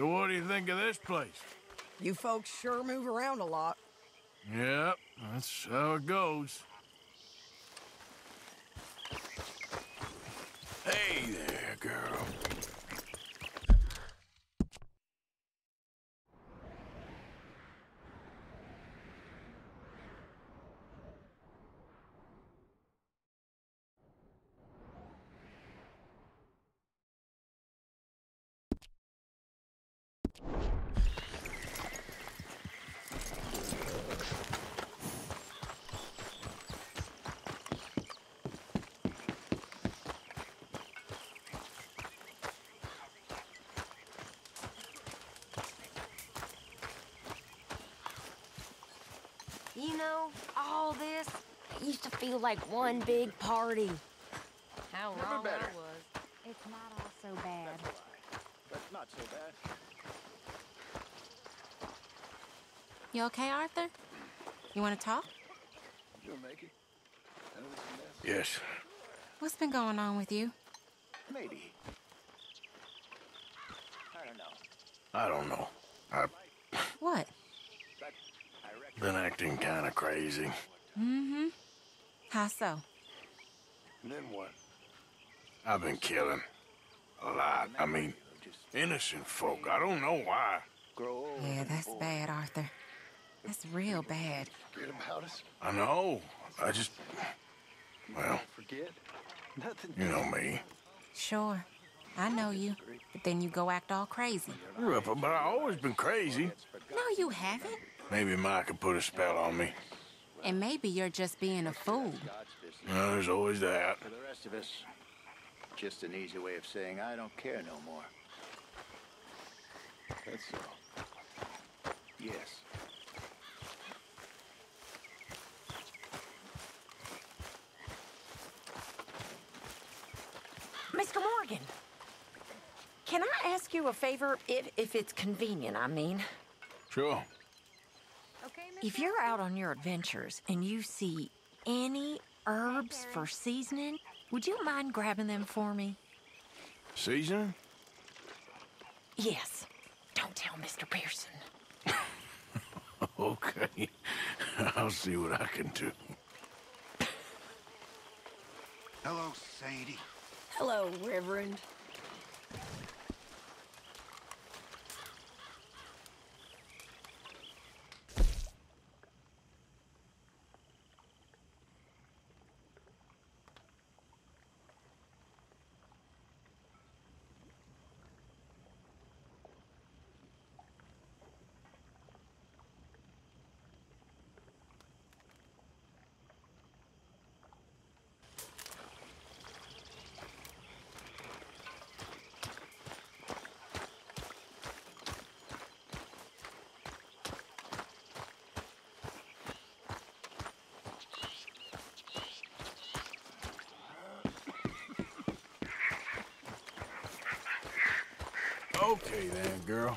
So what do you think of this place? You folks sure move around a lot. Yep, that's how it goes. Hey there, girl. You know, all this it used to feel like one big party. How Never wrong I was. It's not all so bad. That's not so bad. You okay, Arthur? You want to talk? You'll make it. Out of this mess? Yes. What's been going on with you? Maybe. I don't know. I don't know. I've What? But I reckon. been acting kind of crazy. Mm-hmm. How so? Then what? I've been killing. A lot. I mean, Just innocent folk. I don't know why. Yeah, that's bad, Arthur. That's real bad. Forget about us. I know. I just. Well, Forget. Nothing. you know me. Sure. I know you. But then you go act all crazy. Grew but I've always been crazy. No, you haven't. Maybe Mike could put a spell on me. And maybe you're just being a fool. God's business. No, there's always that. For the rest of us, just an easy way of saying I don't care no more. That's all. Yes. Mr. Morgan, can I ask you a favor? If, if it's convenient, I mean. Sure. Okay, If you're out on your adventures and you see any herbs for seasoning, would you mind grabbing them for me? Seasoning? Yes. Don't tell Mr. Pearson. Okay. I'll see what I can do. Hello, Sadie. Hello, Reverend. Okay then, girl.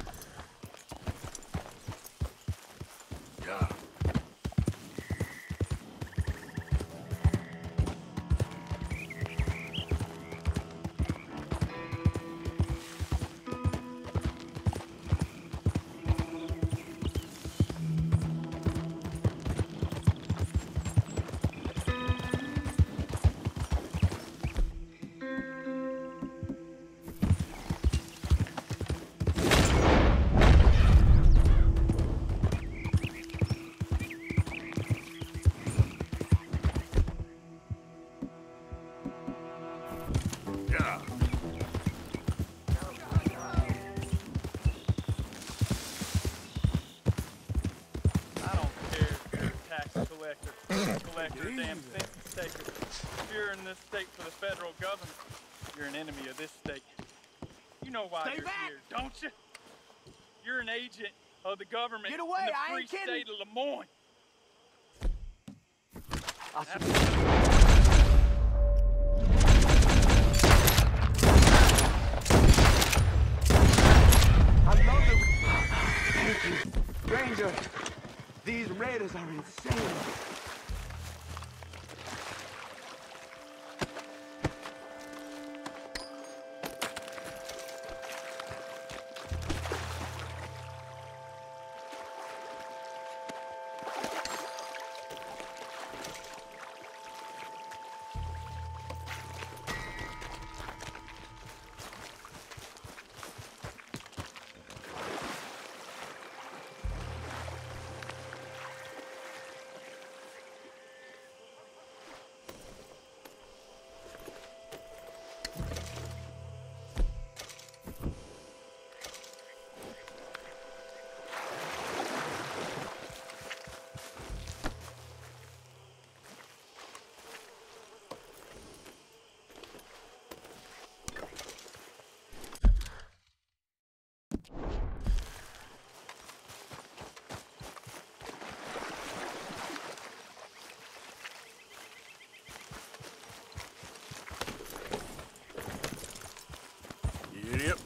collector, damn census taker. If you're in this state for the federal government, you're an enemy of this state. You know why Stay you're back. here, don't you? You're an agent of the government Get away, in the I free ain't kidding. state of Lemoyne. Yep.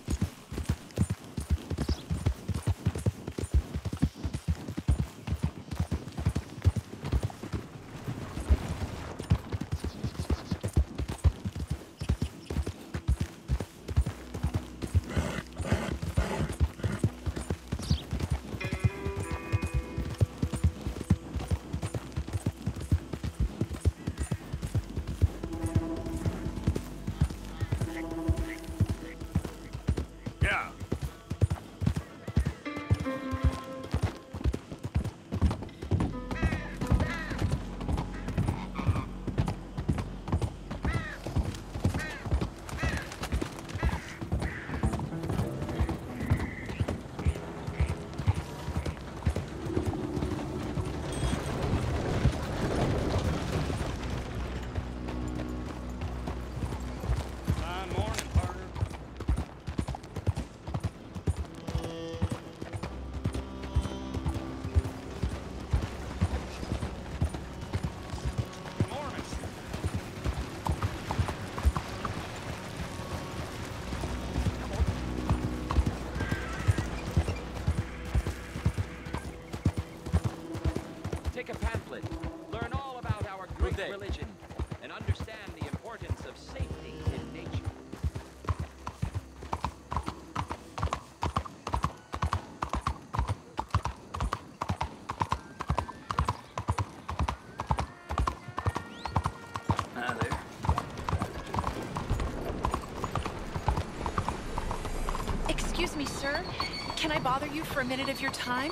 Bother you for a minute of your time?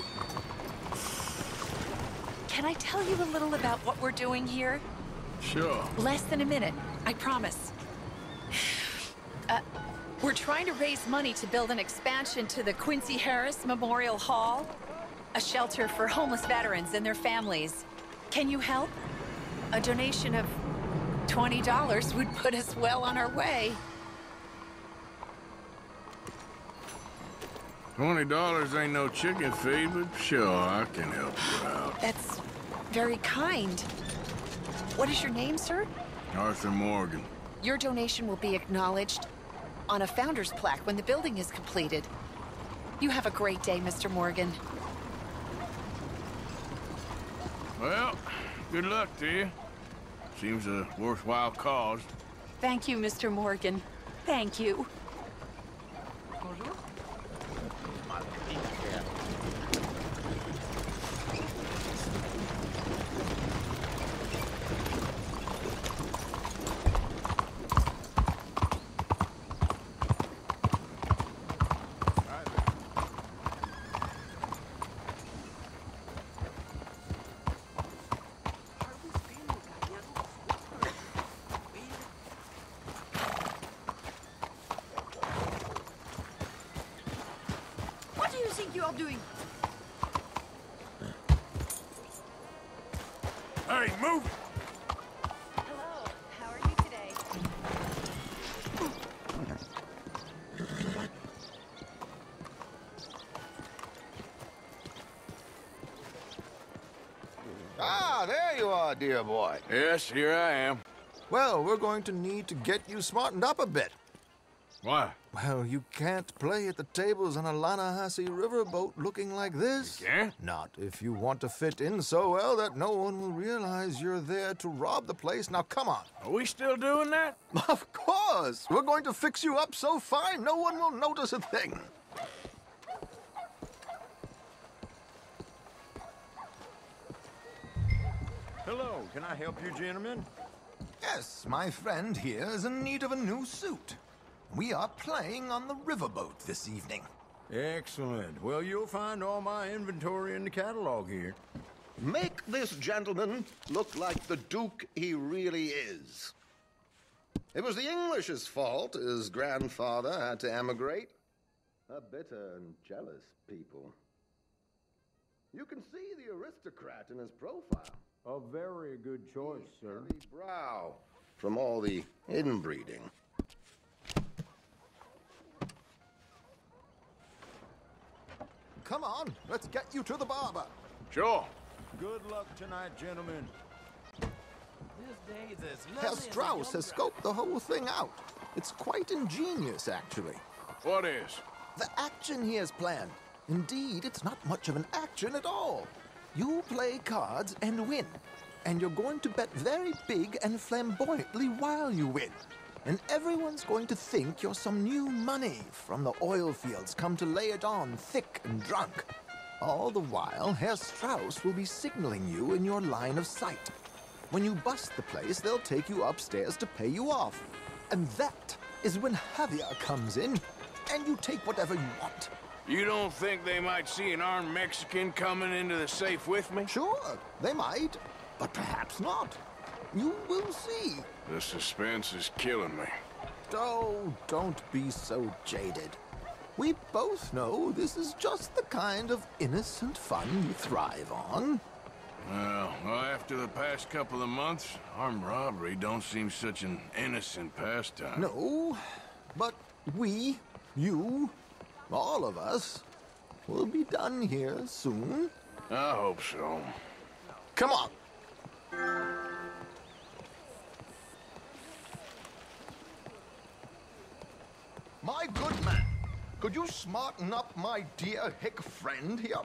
Can I tell you a little about what we're doing here? Sure. Less than a minute, I promise. Uh, we're trying to raise money to build an expansion to the Quincy Harris Memorial Hall, a shelter for homeless veterans and their families. Can you help? A donation of $20 would put us well on our way. Twenty dollars ain't no chicken feed, but sure, I can help you out. That's very kind. What is your name, sir? Arthur Morgan. Your donation will be acknowledged on a founder's plaque when the building is completed. You have a great day, Mr. Morgan. Well, good luck to you. Seems a worthwhile cause. Thank you, Mr. Morgan. Thank you. What do you think you are doing? Hey, move! Hello, how are you today? Dear boy. Yes, here I am. Well, we're going to need to get you smartened up a bit. Why? Well, you can't play at the tables on a Lannahechee riverboat looking like this. You can't? Not if you want to fit in so well that no one will realize you're there to rob the place. Now, come on. Are we still doing that? Of course. We're going to fix you up so fine no one will notice a thing. Help you, gentlemen? Yes, my friend here is in need of a new suit. We are playing on the riverboat this evening. Excellent. Well, you'll find all my inventory in the catalog here. Make this gentleman look like the Duke he really is. It was the English's fault his grandfather had to emigrate. A bitter and jealous people. You can see the aristocrat in his profile. A very good choice, sir. Heavy brow from all the inbreeding. Come on, let's get you to the barber. Sure. Good luck tonight, gentlemen. Herr Strauss has scoped the whole thing out. It's quite ingenious, actually. What is? The action he has planned. Indeed, it's not much of an action at all. You play cards and win. And you're going to bet very big and flamboyantly while you win. And everyone's going to think you're some new money from the oil fields come to lay it on thick and drunk. All the while, Herr Strauss will be signaling you in your line of sight. When you bust the place, they'll take you upstairs to pay you off. And that is when Javier comes in, and you take whatever you want. You don't think they might see an armed Mexican coming into the safe with me? Sure, they might, but perhaps not. You will see. The suspense is killing me. Oh, don't be so jaded. We both know this is just the kind of innocent fun you thrive on. Well, after the past couple of months, armed robbery don't seem such an innocent pastime. No, but we, you, all of us, will be done here soon. I hope so. Come on. My good man, could you smarten up my dear hick friend here?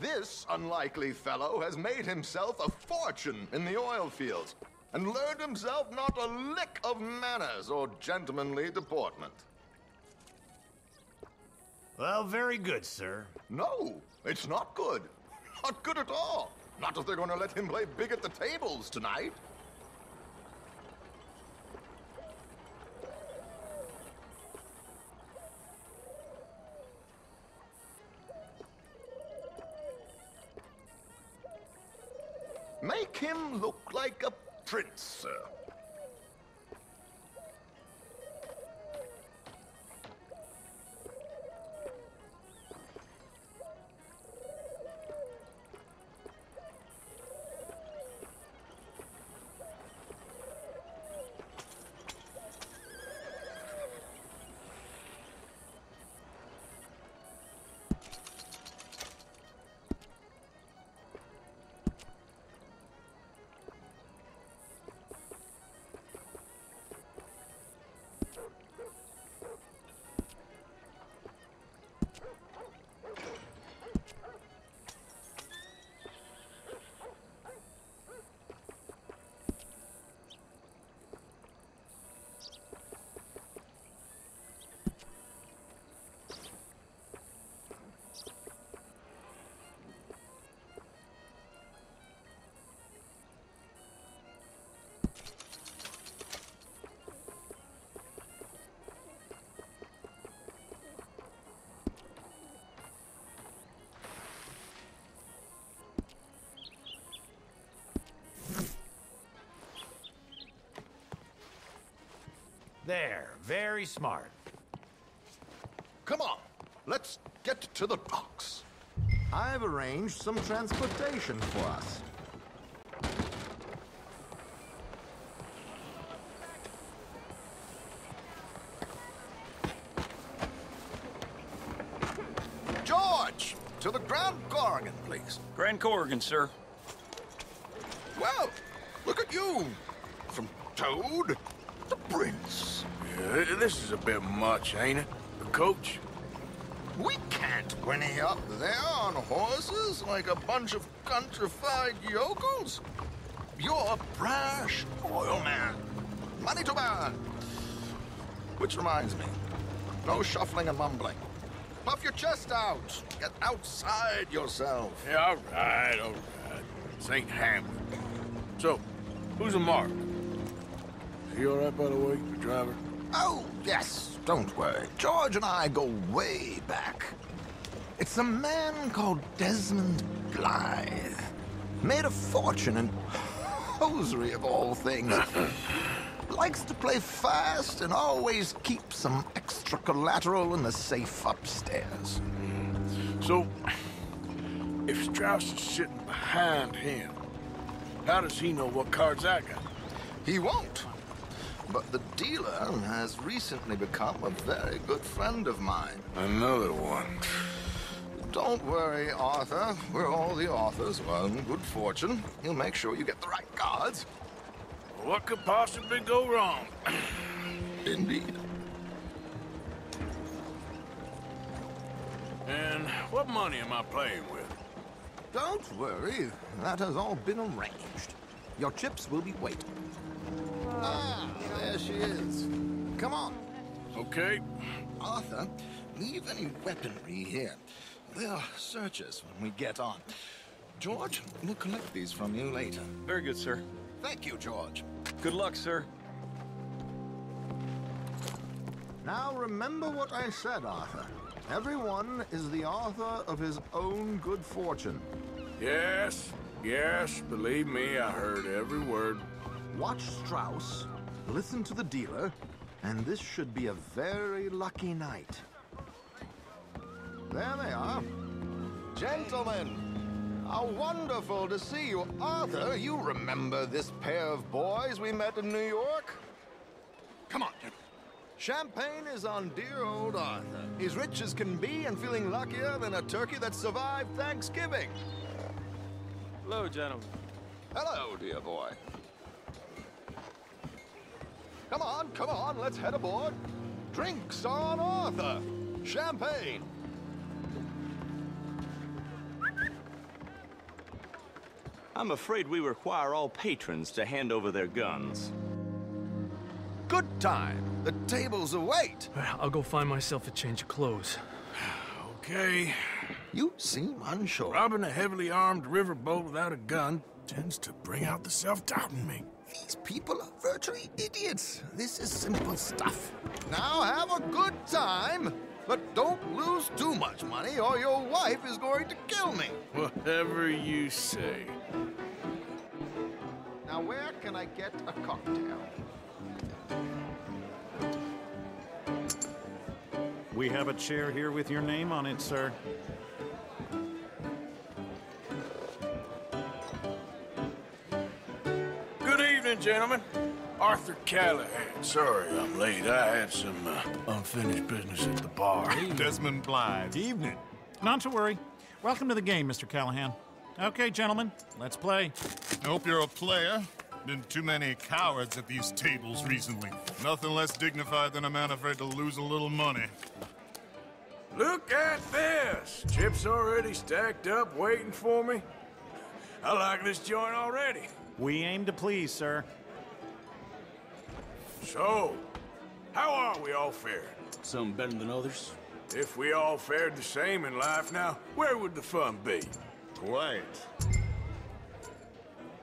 This unlikely fellow has made himself a fortune in the oil fields and learned himself not a lick of manners or gentlemanly deportment. Well, very good, sir. No, it's not good. Not good at all. Not if they're going to let him play big at the tables tonight. Make him look like a prince, sir. There, very smart. Come on, let's get to the docks. I've arranged some transportation for us. George, to the Grand Korrigan, please. please? Grand Korrigan, sir. Well, look at you. From Toad to Prince. Yeah, this is a bit much, ain't it? The coach? We can't whinny up there on horses like a bunch of countrified yokels. You're a brash oil man. Money to burn. Which reminds me, no shuffling and mumbling. Puff your chest out. Get outside yourself. Yeah, all right, all right. Ain't Hamlet. So, who's a mark? Is he all right, by the way, the driver? Oh, yes, don't worry. George and I go way back. It's a man called Desmond Blythe. Made a fortune in hosiery of all things. Likes to play fast and always keeps some extra collateral in the safe upstairs. So, if Strauss is sitting behind him, how does he know what cards I got? He won't. But the dealer has recently become a very good friend of mine. Another one. Don't worry, Arthur. We're all the authors of our good fortune. He'll make sure you get the right cards. What could possibly go wrong? Indeed. And what money am I playing with? Don't worry, that has all been arranged. Your chips will be waiting. Ah, there she is. Come on. Okay. Arthur, leave any weaponry here. They'll search us when we get on. George, we'll collect these from you later. Very good, sir. Thank you, George. Good luck, sir. Now remember what I said, Arthur. Everyone is the author of his own good fortune. Yes, yes, believe me, I heard every word. Watch Strauss, listen to the dealer, and this should be a very lucky night. There they are. Gentlemen, how wonderful to see you. Arthur, you remember this pair of boys we met in New York? Come on, gentlemen. Champagne is on dear old Arthur. He's rich as can be and feeling luckier than a turkey that survived Thanksgiving. Hello, gentlemen. Hello, dear boy. Come on, come on, let's head aboard. Drinks on Arthur. Champagne. I'm afraid we require all patrons to hand over their guns. Good time. The tables await. I'll go find myself a change of clothes. Okay. You seem unsure. Robbing a heavily armed riverboat without a gun tends to bring out the self-doubt in me. These people are virtually idiots. This is simple stuff. Now have a good time, but don't lose too much money or your wife is going to kill me. Whatever you say. Now where can I get a cocktail? We have a chair here with your name on it, sir. Good evening, gentlemen. Arthur Callahan. Sorry I'm late. I had some uh, unfinished business at the bar. Desmond Blythe. Evening. Not to worry. Welcome to the game, Mr. Callahan. Okay, gentlemen, let's play. I hope you're a player. Been too many cowards at these tables recently. Nothing less dignified than a man afraid to lose a little money. Look at this! Chips already stacked up, waiting for me. I like this joint already. We aim to please, sir. So, how are we all faring? Some better than others. If we all fared the same in life now, where would the fun be? Quiet.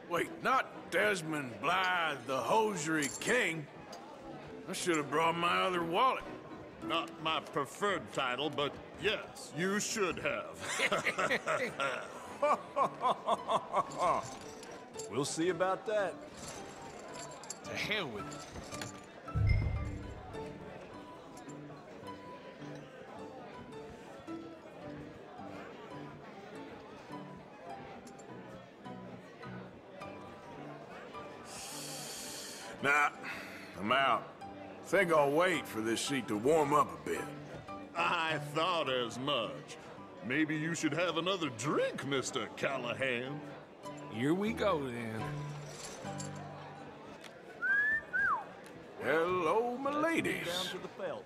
Wait, not Desmond Blythe, the hosiery king. I should have brought my other wallet. Not my preferred title, but yes, you should have. we'll see about that. To hell with it. Nah, I'm out. Think I'll wait for this seat to warm up a bit. I thought as much. maybe you should have another drink, Mr. Callahan. Here we go, then. Hello, my ladies. Down to the belt.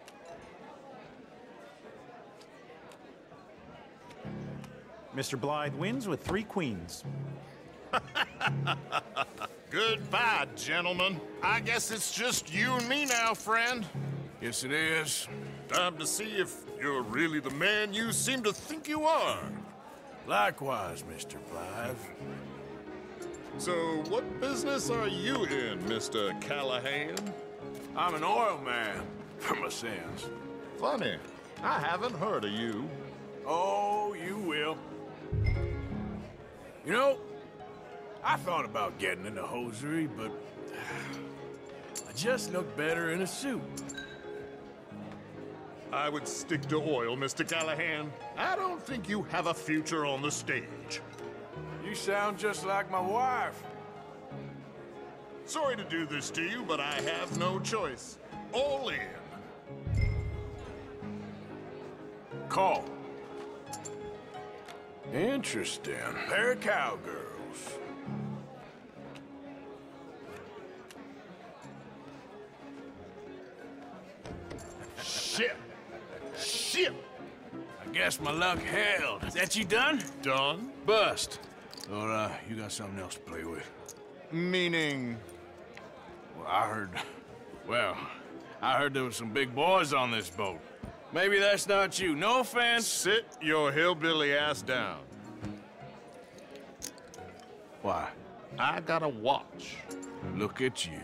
Mr. Blythe wins with three queens. Goodbye, gentlemen. I guess it's just you and me now, friend. Yes, it is. Time to see if you're really the man you seem to think you are. Likewise, Mr. Blythe. So, what business are you in, Mr. Callahan? I'm an oil man, for my sins. Funny. I haven't heard of you. Oh, you will. You know, I thought about getting into hosiery, but I just look better in a suit. I would stick to oil, Mr. Callahan. I don't think you have a future on the stage. You sound just like my wife. Sorry to do this to you, but I have no choice. All in. Call. Interesting. Pair of cowgirls. Shit. Shit. I guess my luck held. Is that you done? Done? Bust. Or, uh, you got something else to play with? Meaning? Well, I heard... Well, I heard there was some big boys on this boat. Maybe that's not you. No offense. Sit your hillbilly ass down. Why? I got a watch. Look at you.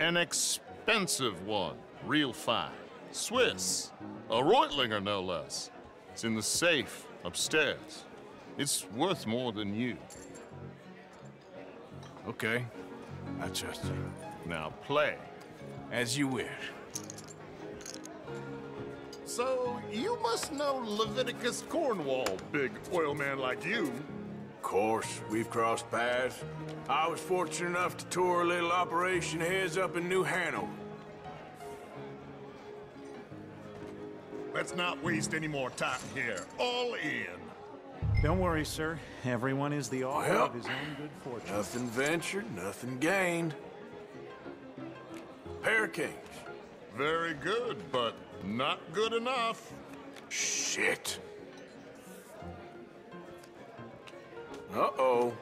An expensive one. Real fine. Swiss. A Reutlinger, no less. It's in the safe upstairs. It's worth more than you. Okay. I trust you. Now play. As you wish. So, you must know Leviticus Cornwall, big oil man like you. Of course, we've crossed paths. I was fortunate enough to tour a little operation heads up in New Hanover. Let's not waste any more time here. All in. Don't worry, sir. Everyone is the author Well, of his own good fortune. Nothing ventured, nothing gained. Pair of kings. Very good, but not good enough. Shit. Uh-oh.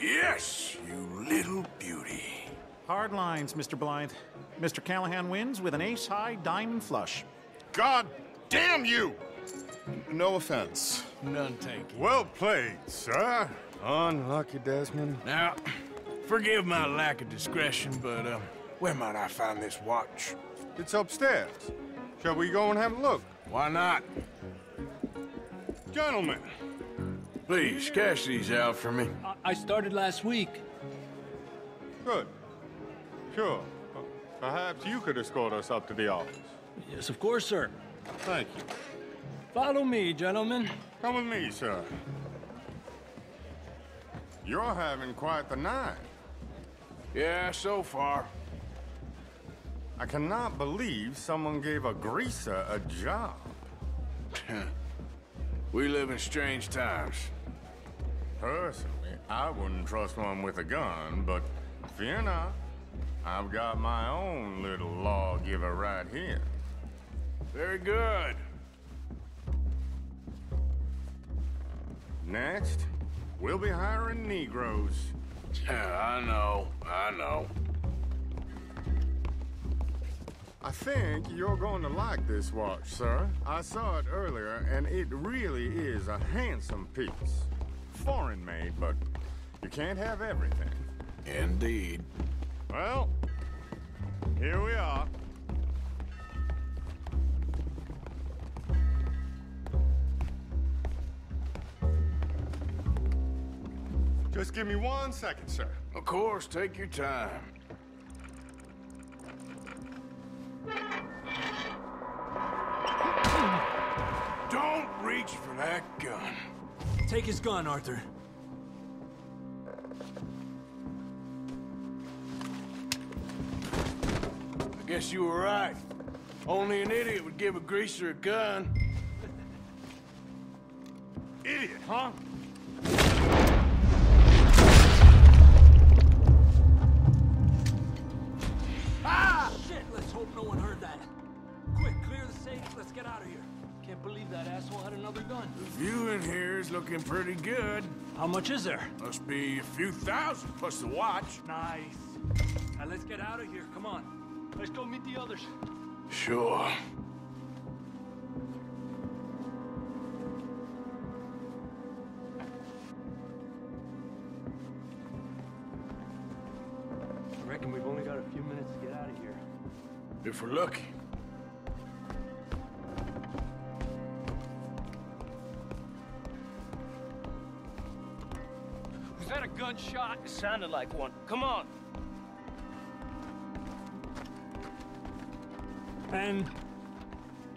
Yes, you little beauty. Hard lines, Mr. Blythe. Mr. Callahan wins with an ace-high diamond flush. God damn you! No offense. None taken. Well played, sir. Unlucky Desmond. Now, forgive my lack of discretion, but, uh, where might I find this watch? It's upstairs. Shall we go and have a look? Why not? Gentlemen. Please, cash these out for me. I started last week. Good. Sure. Perhaps you could escort us up to the office. Yes, of course, sir. Thank you. Follow me, gentlemen. Come with me, sir. You're having quite the night. Yeah, so far. I cannot believe someone gave a greaser a job. we live in strange times. Personally, I wouldn't trust one with a gun, but fear not. I've got my own little lawgiver right here. Very good. Next, we'll be hiring Negroes. Yeah, I know, I know. I think you're going to like this watch, sir. I saw it earlier, and it really is a handsome piece. Foreign made, but you can't have everything. Indeed. Well, here we are. Just give me one second, sir. Of course, take your time. Don't reach for that gun. Take his gun, Arthur. I guess you were right. Only an idiot would give a greaser a gun. idiot, huh? Looking pretty good. How much is there? Must be a few thousand plus the watch. Nice. Now let's get out of here. Come on. Let's go meet the others. Sure. I reckon we've only got a few minutes to get out of here. If we're lucky. Gunshot? It sounded like one. Come on. And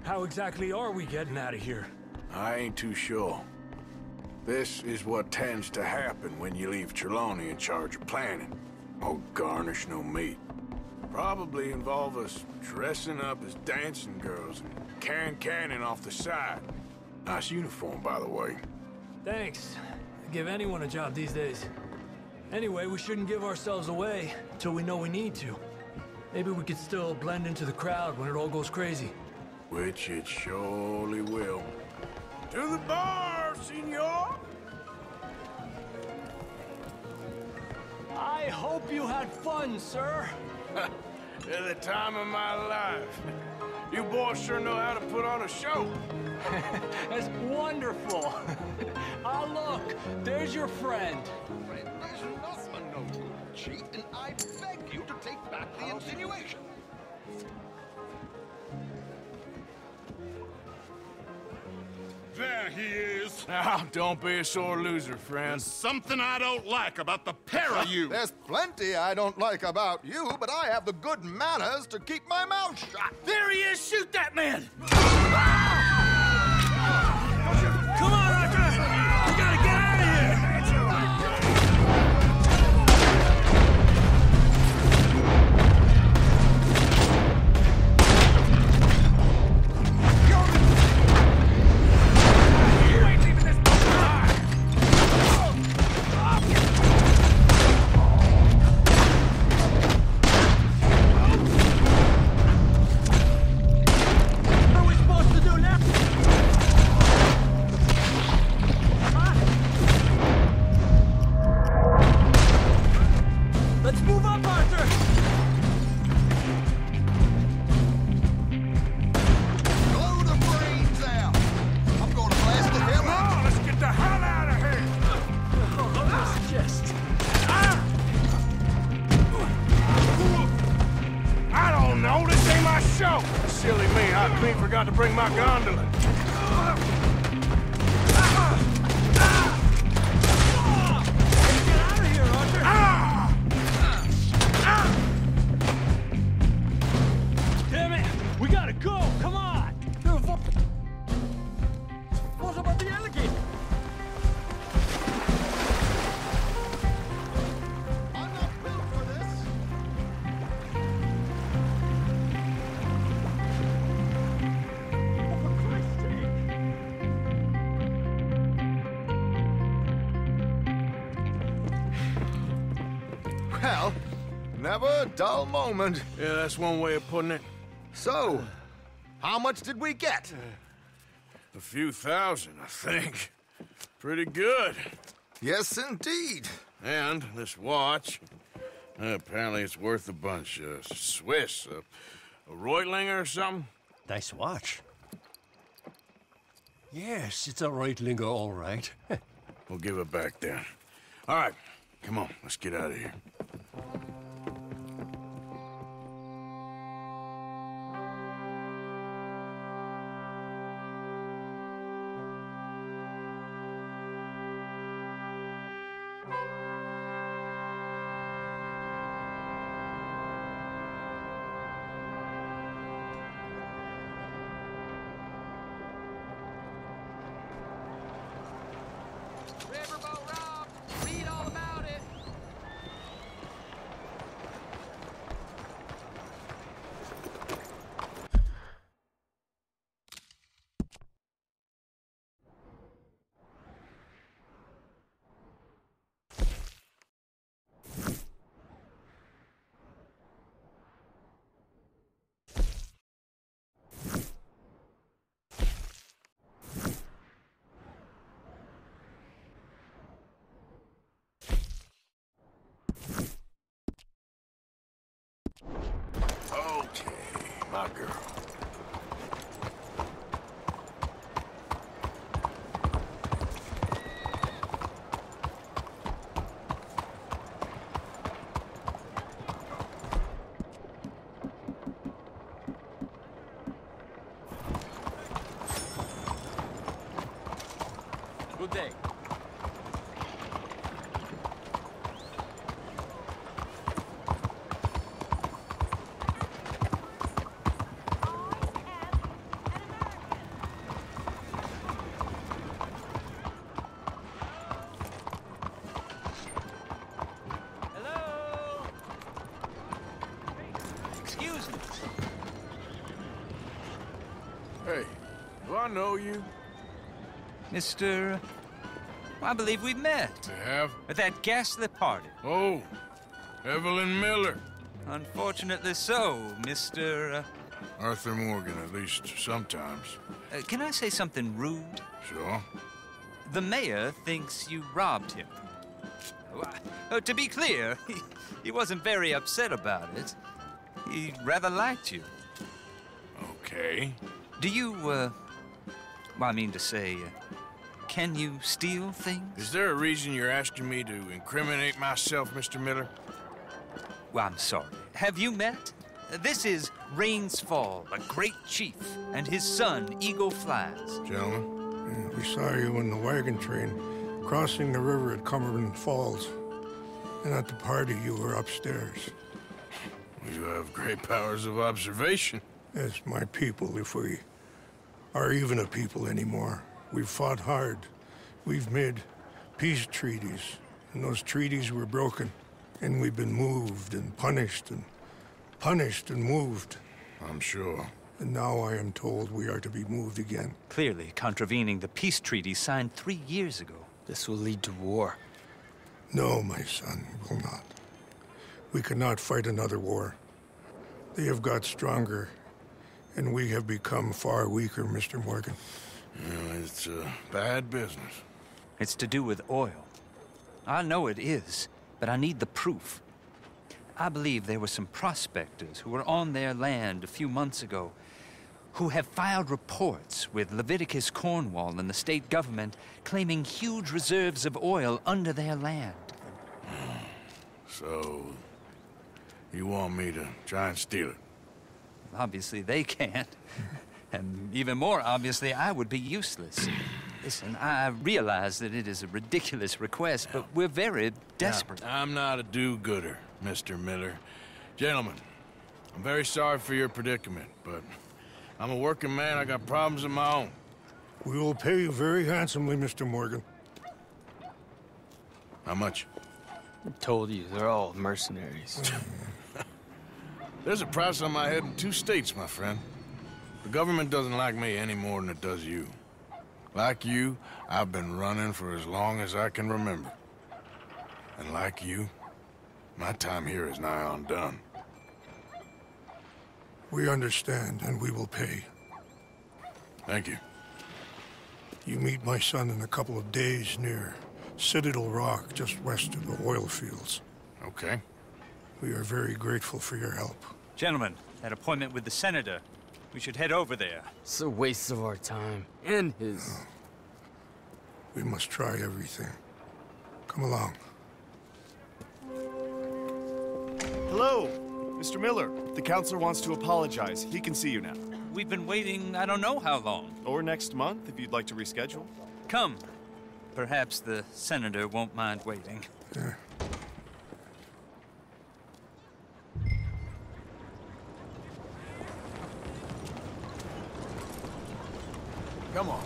how exactly are we getting out of here? I ain't too sure. This is what tends to happen when you leave Trelawny in charge of planning. Oh, garnish no meat. Probably involve us dressing up as dancing girls and carrying cannon off the side. Nice uniform, by the way. Thanks. Give anyone a job these days. Anyway, we shouldn't give ourselves away until we know we need to. Maybe we could still blend into the crowd when it all goes crazy. Which it surely will. To the bar, senor! I hope you had fun, sir. The time of my life. You boys sure know how to put on a show. That's wonderful. ah, look, there's your friend. Good cheat, and I beg you to take back the insinuation. There he is. Now, don't be a sore loser, friend. There's something I don't like about the pair of you. There's plenty I don't like about you, but I have the good manners to keep my mouth shut. There he is! Shoot that man! Come moment. Yeah, that's one way of putting it. So, how much did we get? A few thousand, I think. Pretty good. Yes, indeed. And this watch, uh, apparently it's worth a bunch. Uh, Swiss, uh, a Reutlinger or something? Nice watch. Yes, it's a Reutlinger, all right. We'll give it back then. All right, come on, let's get out of here. I know you. Mr. I believe we've met. Have? At that ghastly party. Oh, Evelyn Miller. Unfortunately so, Mr. Uh, Arthur Morgan, at least sometimes. uh, can I say something rude? Sure. The mayor thinks you robbed him. Uh, to be clear, he, he wasn't very upset about it. He rather liked you. Okay. Do you, uh, well, I mean to say, uh, can you steal things? Is there a reason you're asking me to incriminate myself, Mr. Miller? Well, I'm sorry. Have you met? This is Rains Fall, a great chief, and his son, Eagle Flies. Gentlemen? we saw you in the wagon train crossing the river at Cumberland Falls. And at the party, you were upstairs. You have great powers of observation. Yes, my people, if we are even a people anymore. We've fought hard. We've made peace treaties, and those treaties were broken. And we've been moved and punished and punished and moved. I'm sure. And now I am told we are to be moved again. Clearly contravening the peace treaty signed three years ago. This will lead to war. No, my son, it will not. We cannot fight another war. They have got stronger, and we have become far weaker, Mr. Morgan. Yeah, it's a bad business. It's to do with oil. I know it is, but I need the proof. I believe there were some prospectors who were on their land a few months ago who have filed reports with Leviticus Cornwall and the state government claiming huge reserves of oil under their land. So, you want me to try and steal it? Obviously, they can't. and even more obviously, I would be useless. Listen, I realize that it is a ridiculous request, but we're very desperate. Now, I'm not a do-gooder, Mr. Miller. Gentlemen, I'm very sorry for your predicament, but I'm a working man. I got problems of my own. We will pay you very handsomely, Mr. Morgan. How much? I told you, they're all mercenaries. There's a price on my head in two states, my friend. The government doesn't like me any more than it does you. Like you, I've been running for as long as I can remember. And like you, my time here is nigh on done. We understand, and we will pay. Thank you. You meet my son in a couple of days near Citadel Rock, just west of the oil fields. Okay. We are very grateful for your help. Gentlemen, that appointment with the senator. We should head over there. It's a waste of our time. And his. We must try everything. Come along. Hello, Mr. Miller. The counselor wants to apologize. He can see you now. We've been waiting I don't know how long. Or next month, if you'd like to reschedule. Come. Perhaps the senator won't mind waiting. Yeah. Come on.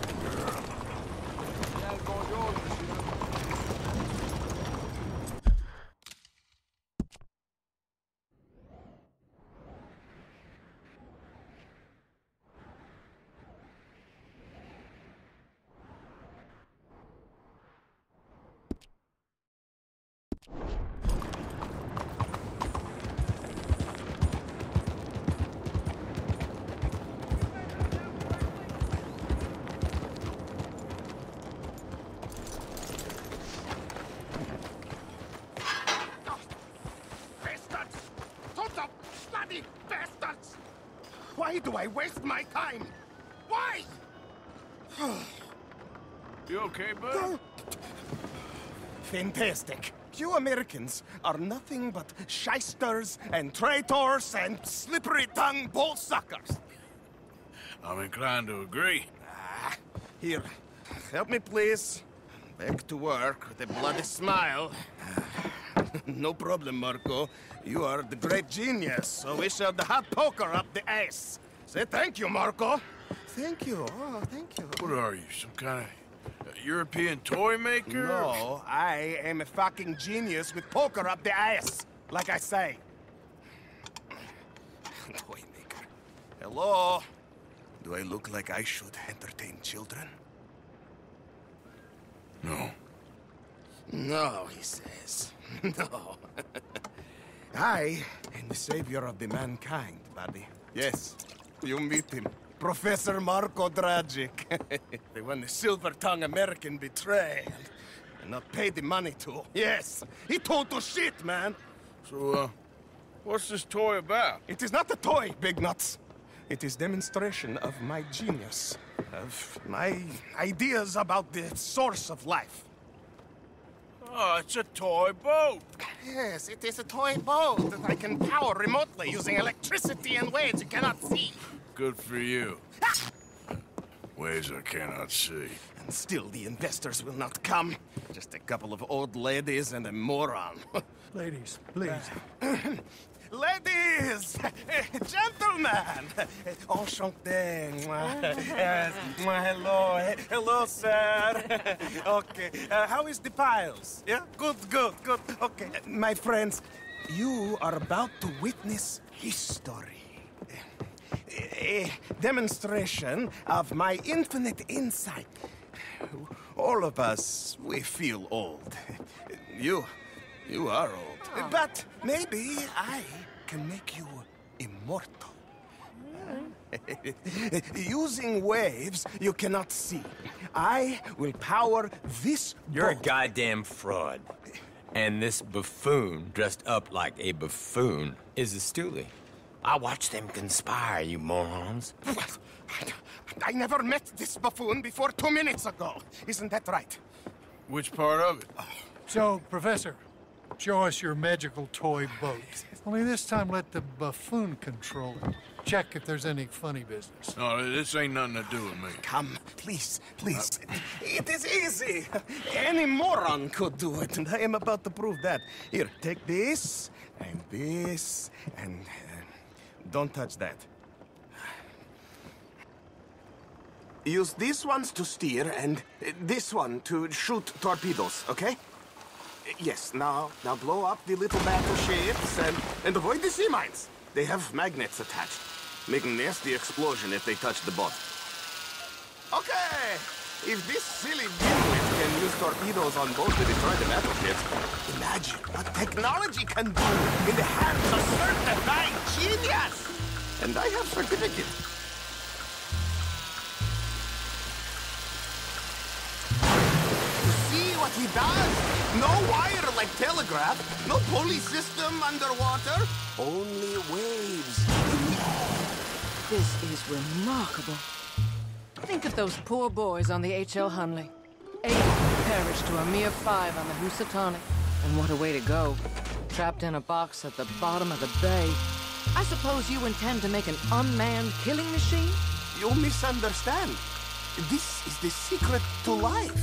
Total bloody bastards! Why do I waste my time? Why? You okay, bud? Fantastic. You Americans are nothing but shysters and traitors and slippery-tongued bull suckers. I'm inclined to agree. Ah, here, help me, please. Back to work with a bloody smile. no problem, Marko. You are the great genius, so we shall the hot poker up the ass. Say thank you, Marko. Thank you. Oh, thank you. What are you, some kind of European toy maker? No, I am a fucking genius with poker up the ass, like I say. Toy maker. Hello? Do I look like I should entertain children? No. No, he says. No. I am the savior of the mankind, buddy. Yes, you meet him. Professor Marko Dragic. they one the silver-tongued American betrayed and not paid the money to. Yes, he told us shit, man. So, uh, what's this toy about? It is not a toy, Big Nuts. It is demonstration of my genius, of my ideas about the source of life. Oh, it's a toy boat. Yes, it is a toy boat that I can power remotely using electricity in ways you cannot see. Good for you. Ways I cannot see. And still the investors will not come. Just a couple of old ladies and a moron. Ladies, please. Ladies! Gentlemen! Enchanté! Yes. Hello. Hello, sir. Okay. Uh, how is the piles? Yeah? Good, good, good. Okay. My friends, you are about to witness history. A demonstration of my infinite insight. All of us, we feel old. You, you are old. Oh. But maybe I can make you immortal. Hmm. Using waves you cannot see, I will power this You're a goddamn fraud. And this buffoon, dressed up like a buffoon, is a stoolie. I watched them conspire, you morons. What? I never met this buffoon before two minutes ago. Isn't that right? Which part of it? Oh. So, Professor, show us your magical toy boat. Only this time let the buffoon control it. Check if there's any funny business. No, this ain't nothing to do with me. Come, please, please. It is easy. Any moron could do it, and I am about to prove that. Here, take this, and this, and... don't touch that. Use these ones to steer, and this one to shoot torpedoes, okay? Yes, now, now blow up the little battle ships and, and avoid the sea mines. They have magnets attached, Make making nasty explosion if they touch the boat. Okay, if this silly can use torpedoes on both to destroy the battleships, imagine what technology can do in the hands of certified genius! And I have certificate. See what he does? No wire like telegraph, no pulley system underwater, only waves. This is remarkable. Think of those poor boys on the H.L. Hunley. Eight perished to a mere five on the Housatonic. And what a way to go. Trapped in a box at the bottom of the bay. I suppose you intend to make an unmanned killing machine? You misunderstand. This is the secret to life.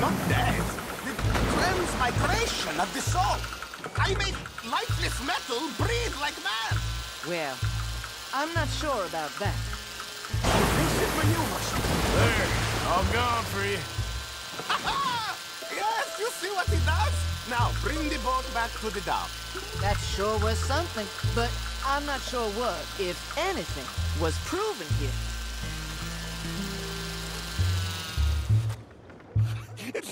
Not death. The transmigration of the soul. I make lifeless metal breathe like man. Well, I'm not sure about that. This Basic maneuvers. There, all gone for you. yes, you see what he does? Now, bring the boat back to the dock. That sure was something, but I'm not sure what, if anything, was proven here.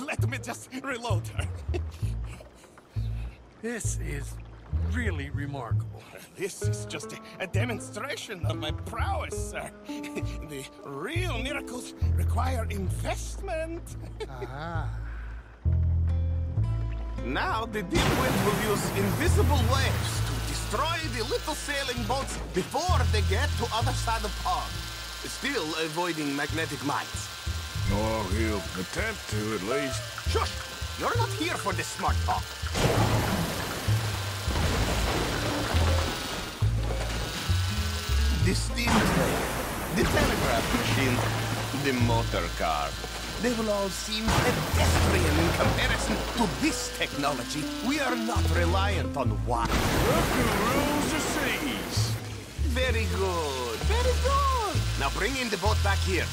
Let me just reload her. This is really remarkable. This is just a, a demonstration of my prowess, sir. the real miracles require investment. Ah. Now the deep wind will use invisible waves to destroy the little sailing boats before they get to other side of pond. Still avoiding magnetic mines. Oh, he'll attempt to at least. Shush! You're not here for this smart talk. The steam train, the telegraph machine, the motor car. They will all seem pedestrian in comparison to this technology. We are not reliant on water. Look who rules the seas. Very good, very good. Now bring in the boat back here.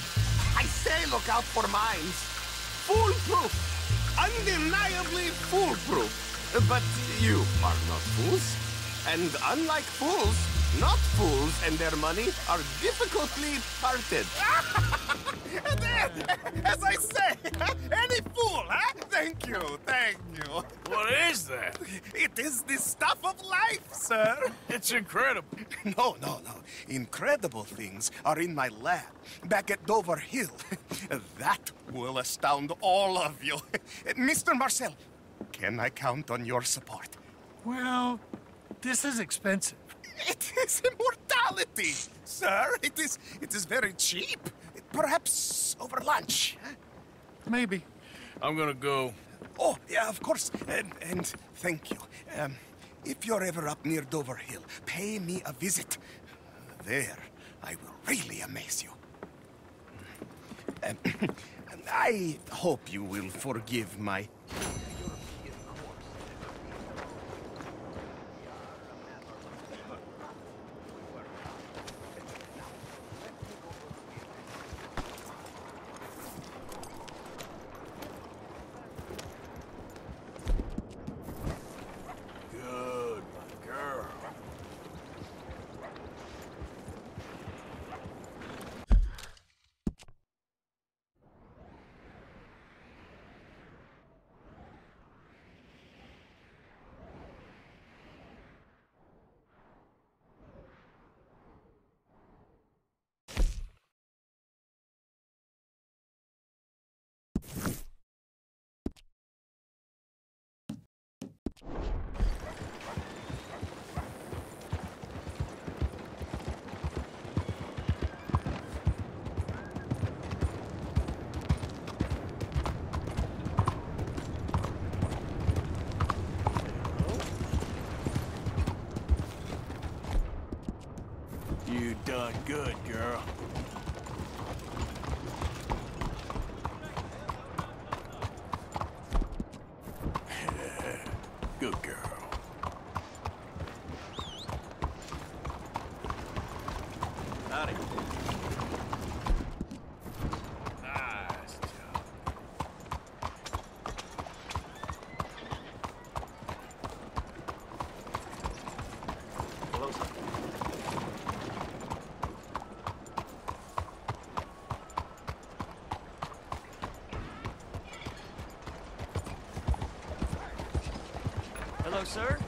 I say look out for mines. Foolproof. Undeniably foolproof. But you are not fools. And unlike fools, Not fools and their money are difficultly parted. And then, as I say, any fool, huh? Thank you, thank you. What is that? It is the stuff of life, sir. It's incredible. No, no, no. Incredible things are in my lab, back at Dover Hill. that will astound all of you. Mr. Marcel, can I count on your support? Well, this is expensive. It is immortality, sir. It is, it is very cheap. Perhaps over lunch. Maybe. I'm gonna go. Oh, yeah, of course. And, and thank you. Um, if you're ever up near Dover Hill, pay me a visit. There, I will really amaze you. Um, I hope you will forgive my sir.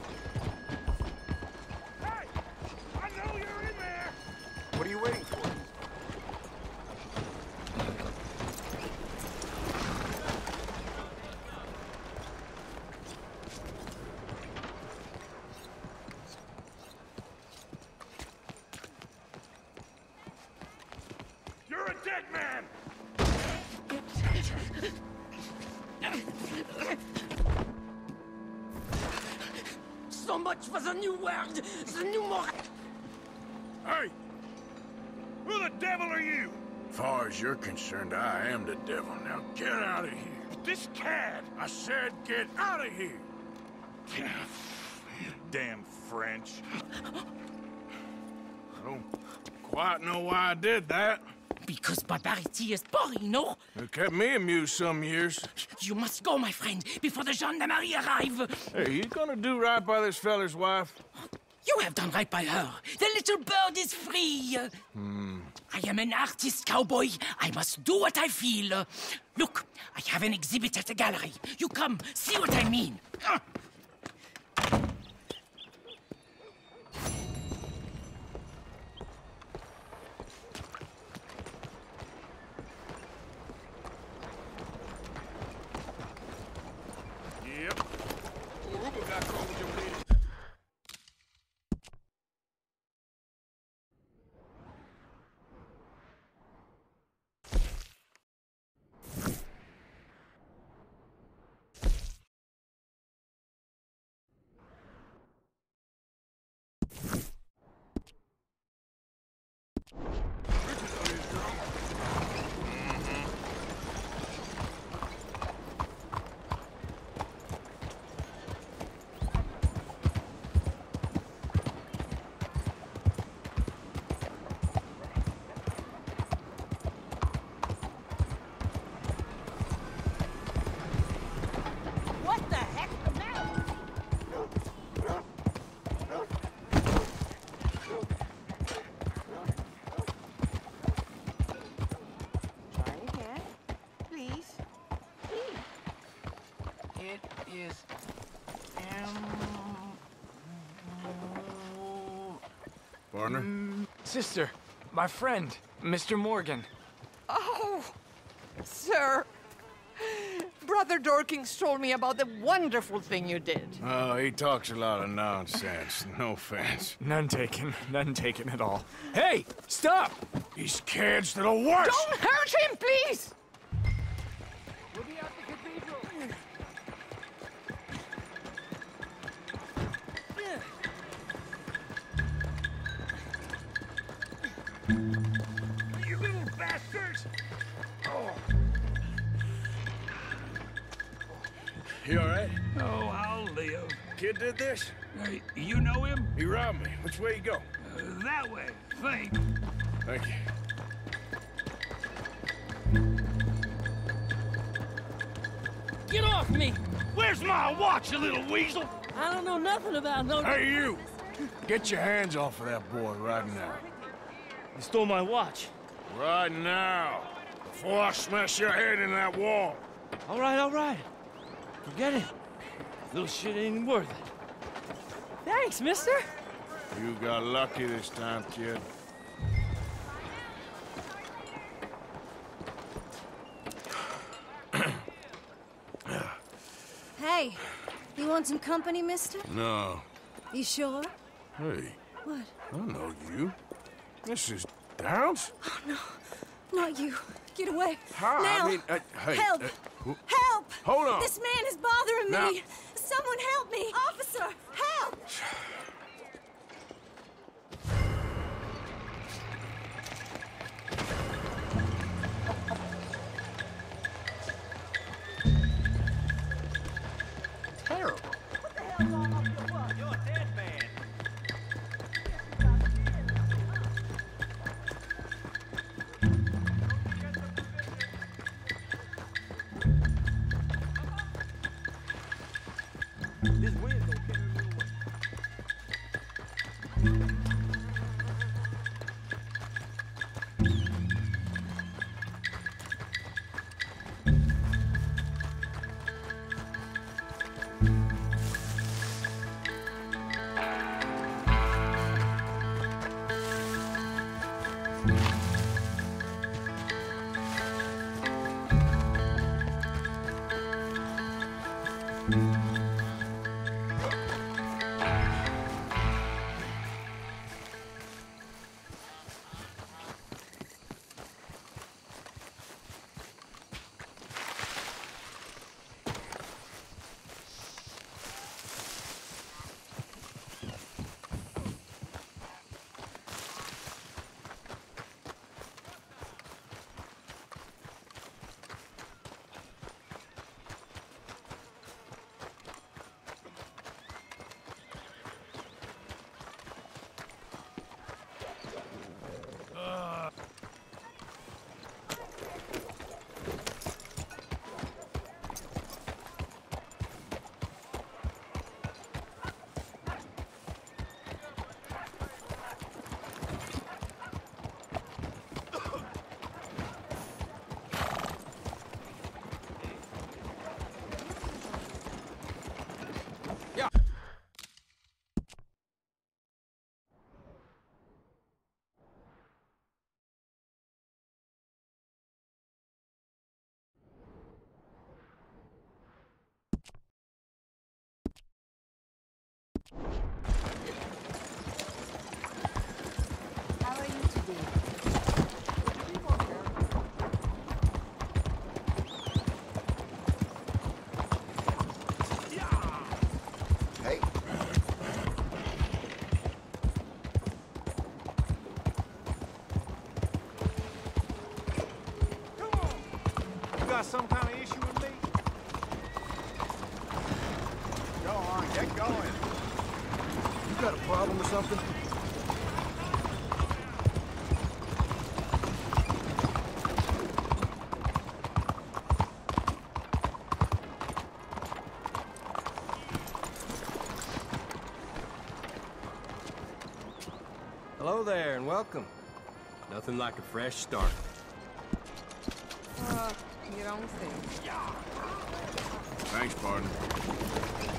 Much for the new world, the new more. Hey! Who the devil are you? Far as you're concerned, I am the devil. Now get out of here. This cad! I said get out of here! Damn French. I don't quite know why I did that. Because barbarity is boring, no? It kept me amused some years. You must go, my friend, before the gendarmerie arrive. Hey, you gonna do right by this feller's wife? You have done right by her. The little bird is free. Hmm. I am an artist cowboy. I must do what I feel. Look, I have an exhibit at the gallery. You come, see what I mean. Sister, my friend, Mr. Morgan. Oh, sir. Brother Dorkins told me about the wonderful thing you did. Oh, he talks a lot of nonsense. No offense. None taken. None taken at all. Hey, stop! These kids, they're the worst! Don't hurt him, please! Live. Did this? Uh, you know him? He robbed me. Which way you go? Uh, that way, think. Thank you. Get off me! Where's my watch, you little weasel? I don't know nothing about no... Hey, you! Get your hands off of that boy right now. You stole my watch. Right now. Before I smash your head in that wall. All right, all right. Forget it. Little shit ain't worth it. Thanks, mister. You got lucky this time, kid. Hey, you want some company, mister? No. You sure? Hey, What? I know you. This is Downs? Oh, no. Not you. Get away. How? Now. I mean, uh, hey. Help! uh, Help! Hold on. This man is bothering Now- me. Someone help me. Officer, help! Got some kind of issue with me? Go on, get going. You got a problem or something? Hello there and welcome. Nothing like a fresh start. Don't. Thanks, partner.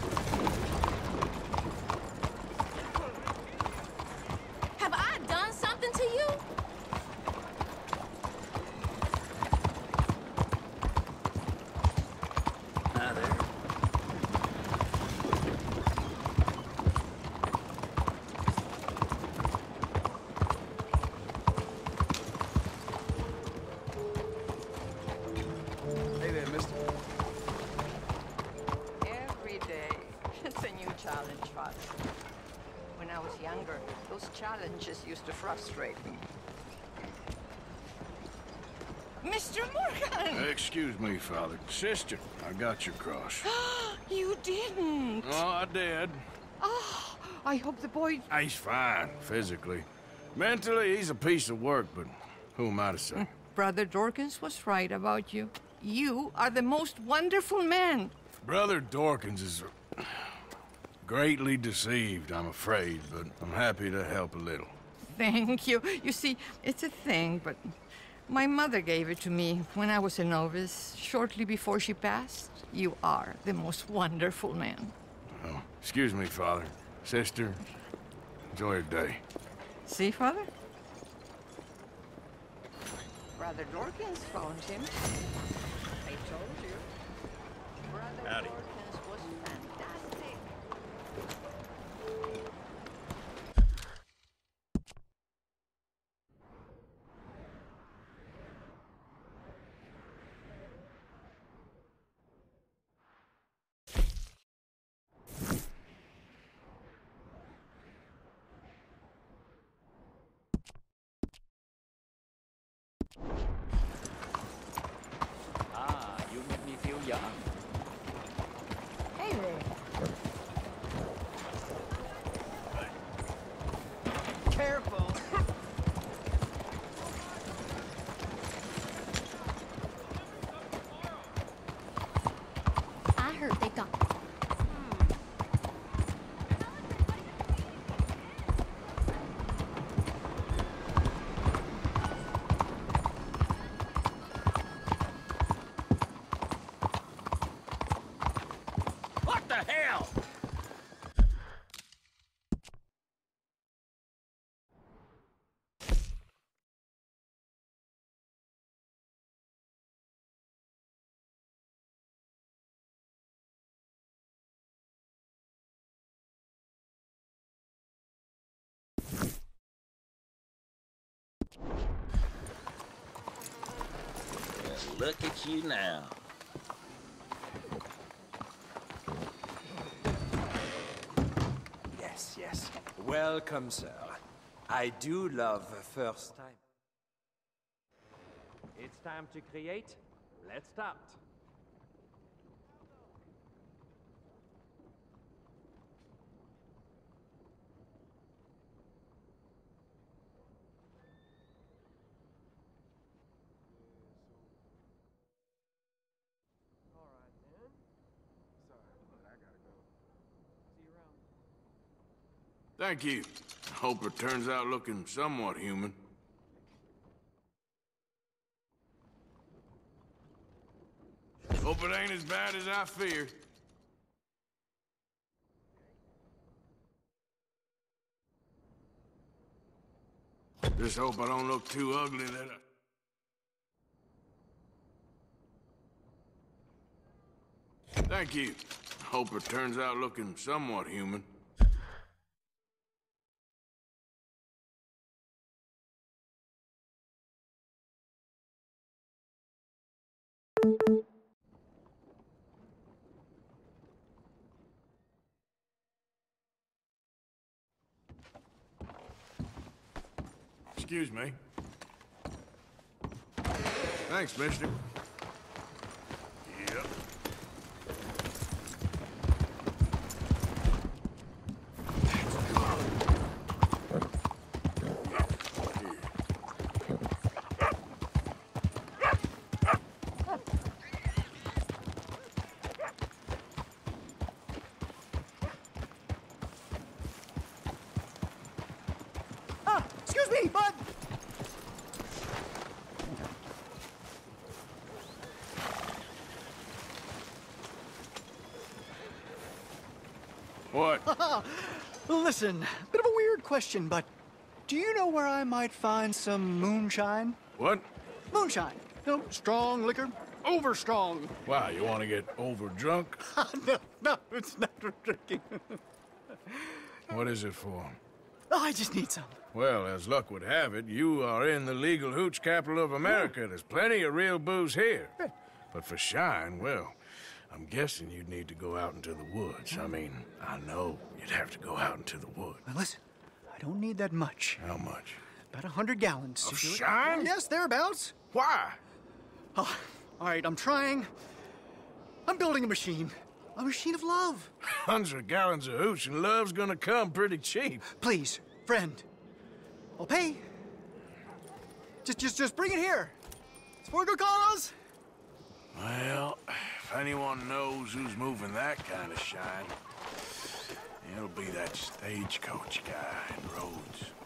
Challenges used to frustrate me. Mr. Morgan! Uh, excuse me, Father. Sister, I got your cross. you didn't! Oh, I did. Oh, I hope the boy... Ah, he's fine, physically. Mentally, he's a piece of work, but who am I to say? Mm, Brother Dorkins was right about you. You are the most wonderful man. Brother Dorkins is greatly deceived, I'm afraid, but I'm happy to help a little. Thank you. You see, it's a thing, but my mother gave it to me when I was a novice, shortly before she passed. You are the most wonderful man. Oh, excuse me, Father. Sister, enjoy your day. See, Father? Brother Dorkins phoned him. I told you. Brother Howdy. Dorkins look at you now. Yes, yes. Welcome, sir. I do love first time. It's time to create. Let's start. Thank you. I Hope it turns out looking somewhat human. Hope it ain't as bad as I feared. Just hope I don't look too ugly that I... Thank you. Hope it turns out looking somewhat human. Excuse me. Thanks, mister. Yep. Ah, excuse me, bud. What? Listen, bit of a weird question, but do you know where I might find some moonshine? What? Moonshine. No, strong liquor, over strong. Wow, you want to get over drunk? Ah, no, no, it's not for drinking. What is it for? Oh, I just need some. Well, as luck would have it, you are in the legal hooch capital of America. Oh. There's plenty of real booze here. But for shine, well, I'm guessing you'd need to go out into the woods. I mean, I know you'd have to go out into the woods. Now listen, I don't need that much. How much? About a hundred gallons. Of to do it. shine? Yes, thereabouts. Why? Oh, all right, I'm trying. I'm building a machine. A machine of love. Hundred gallons of hooch and love's gonna come pretty cheap. Please, friend. I'll pay. Just, just, just bring it here. It's for a good cause. Well, if anyone knows who's moving that kind of shine, it'll be that stagecoach guy in Rhodes.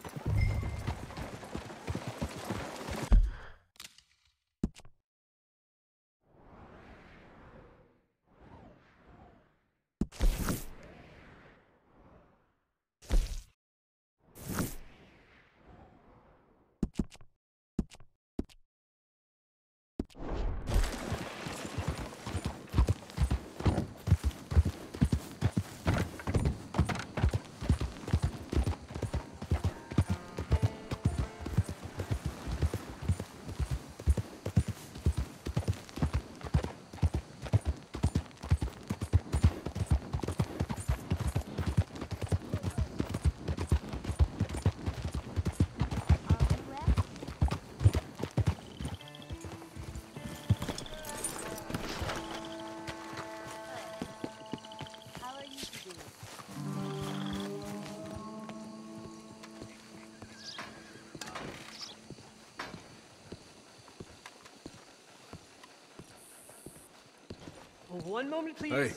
One moment, please. Hey.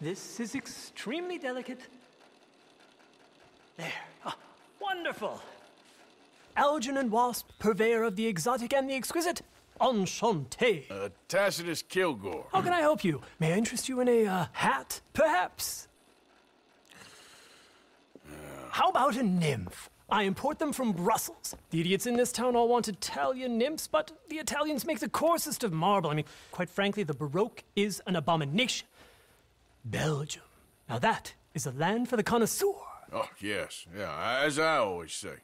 This is extremely delicate. There. Ah, wonderful. Algernon Wasp, purveyor of the exotic and the exquisite. Enchanté. Uh, Tacitus Kilgore. How can I help you? May I interest you in a uh, hat, perhaps? How about a nymph? I import them from Brussels. The idiots in this town all want Italian nymphs, but the Italians make the coarsest of marble. I mean, quite frankly, the Baroque is an abomination. Belgium. Now that is a land for the connoisseur. Oh, yes. Yeah, as I always say.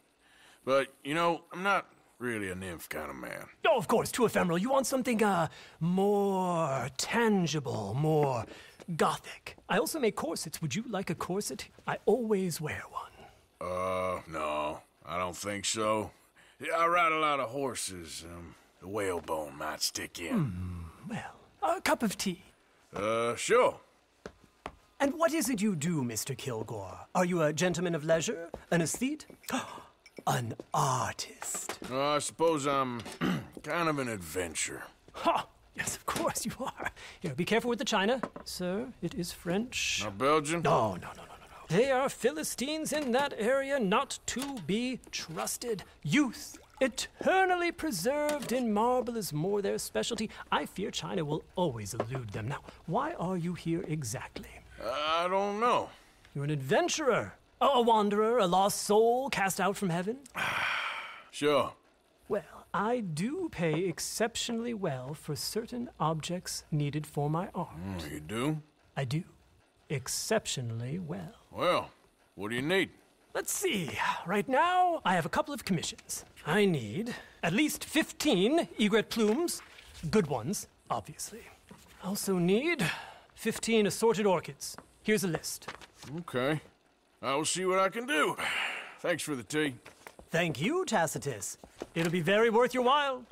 But, you know, I'm not really a nymph kind of man. Oh, of course, too ephemeral. You want something, uh, more tangible, more gothic. I also make corsets. Would you like a corset? I always wear one. Uh, no, I don't think so. Yeah, I ride a lot of horses. Um, the whalebone might stick in. Well, a cup of tea. Uh, sure. And what is it you do, Mr. Kilgore? Are you a gentleman of leisure? An aesthete? An artist. Uh, I suppose I'm kind of an adventurer. Ha! Yes, of course you are. Here, be careful with the china. Sir, it is French. Not Belgian? No, no, no, no. They are Philistines in that area not to be trusted. Youth, eternally preserved in marble, is more their specialty. I fear China will always elude them. Now, why are you here exactly? I don't know. You're an adventurer, a, wanderer, a lost soul cast out from heaven? Sure. Well, I do pay exceptionally well for certain objects needed for my art. Mm, you do? I do. Exceptionally well. Well, what do you need? Let's see. Right now, I have a couple of commissions. I need at least 15 egret plumes, good ones, obviously. I also need 15 assorted orchids. Here's a list. Okay. I will see what I can do. Thanks for the tea. Thank you, Tacitus. It'll be very worth your while.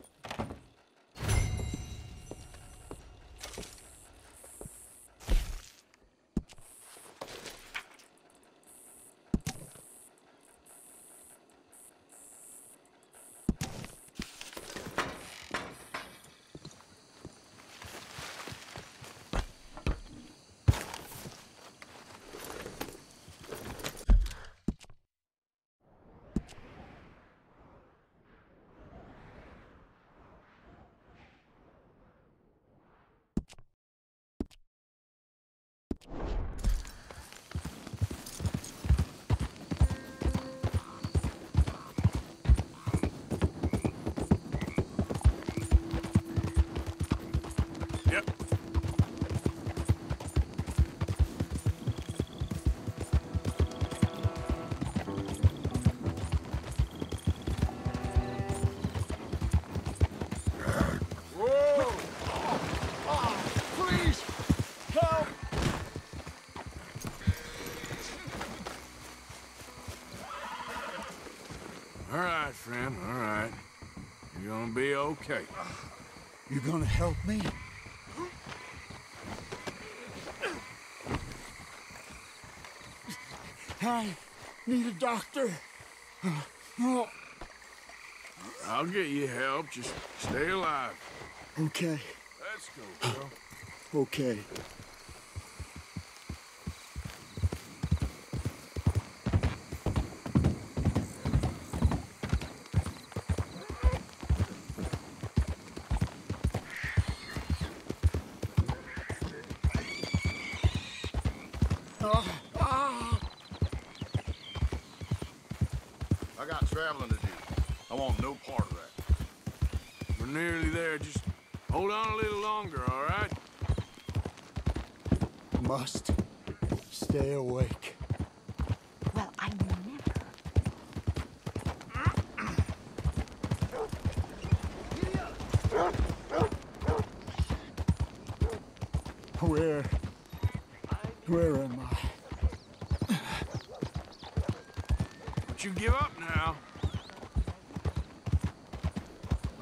You gonna help me? I need a doctor. Oh, I'll get you help. Just stay alive. okay, Let's go, girl. okay. Oh, I got traveling to do. I want no part of that. We're nearly there. Just hold on a little longer, all right? Must stay awake. Well, I never. Where? Where am I? Don't you give up now.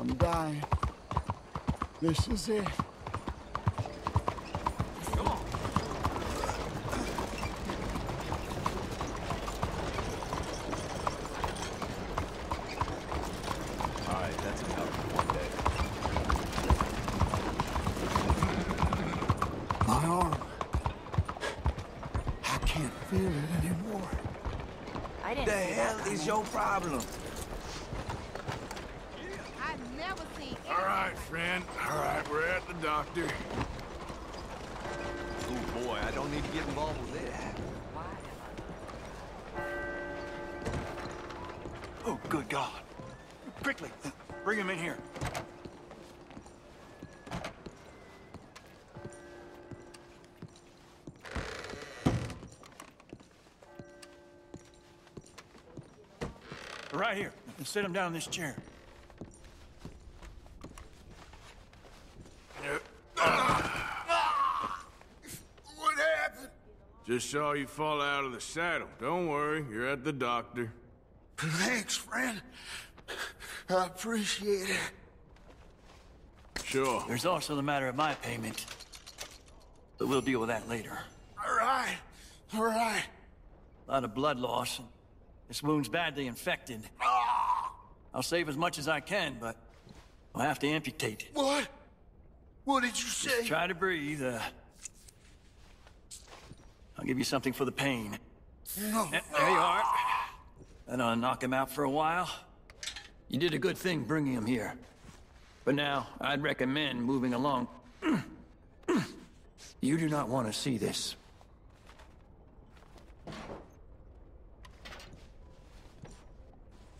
I'm dying. This is it. All right, that's enough for one day. My arm. I can't feel it anymore. I didn't The say hell that. is your problem? I've never seen All right, friend. We're at the doctor. Oh boy, I don't need to get involved with this. Oh, good God. Quickly, bring him in here. Right here. Sit him down in this chair. What happened? Just saw you fall out of the saddle. Don't worry, you're at the doctor. Thanks, friend. I appreciate it. Sure. There's also the matter of my payment. But we'll deal with that later. All right. All right. A lot of blood loss. This wound's badly infected. I'll save as much as I can, but I'll have to amputate it. What? What did you say? Just try to breathe. Uh, I'll give you something for the pain. No. Eh, There you are. That'll knock him out for a while. You did a good thing bringing him here. But now, I'd recommend moving along. you do not want to see this.